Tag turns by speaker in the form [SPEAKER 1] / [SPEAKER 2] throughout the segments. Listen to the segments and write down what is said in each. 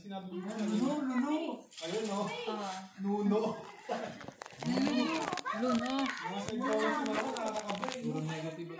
[SPEAKER 1] sinabi mo na. Nuno, nuno. Ayun, no.
[SPEAKER 2] Ah.
[SPEAKER 1] Nuno.
[SPEAKER 2] Luno.
[SPEAKER 1] Mga siguro si Mama nakakabay.
[SPEAKER 3] Puro negative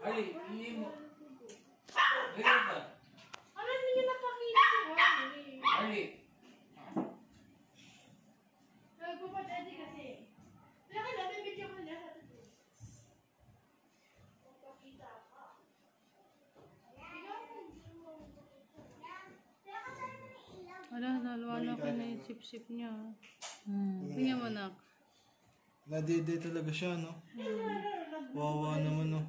[SPEAKER 3] Ay, hindi mo. Ganyan ka.
[SPEAKER 4] Ano niyo napakita si Harley?
[SPEAKER 3] Ay,
[SPEAKER 4] Nagpapadede kasi. Kaya ka natin, video mo na sa Magpakita ka.
[SPEAKER 2] Wala, nalwala ko na yung sip-sip niya. Hmm. Tingnan mo nak.
[SPEAKER 1] Nadede talaga siya, no? Wawa naman, no?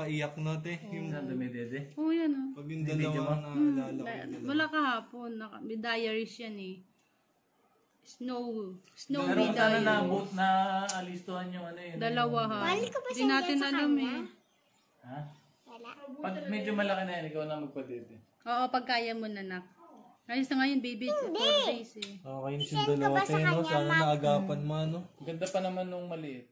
[SPEAKER 1] Nakakaiyak na, te. Yung,
[SPEAKER 3] saan dumidede?
[SPEAKER 2] Oo, yan oh.
[SPEAKER 1] pag yung dalawa naalala ko. Yung dalawa.
[SPEAKER 2] Wala kahapon. Naka, may diaries yan eh. Snow. Snow
[SPEAKER 3] Pero
[SPEAKER 2] may
[SPEAKER 3] sana
[SPEAKER 2] diary.
[SPEAKER 3] na, na alistuhan yung ano yun.
[SPEAKER 2] Dalawa ha. Hindi natin alam eh.
[SPEAKER 3] Ha? Pag medyo malaki na yan, ikaw na magpadede.
[SPEAKER 2] Oo, pag kaya mo na nak. Ayos na ngayon, baby. 4 days eh.
[SPEAKER 1] Nakakainis yung dalawa, te, no? Sana naagapan mo, ano?
[SPEAKER 3] Ganda pa naman nung maliit.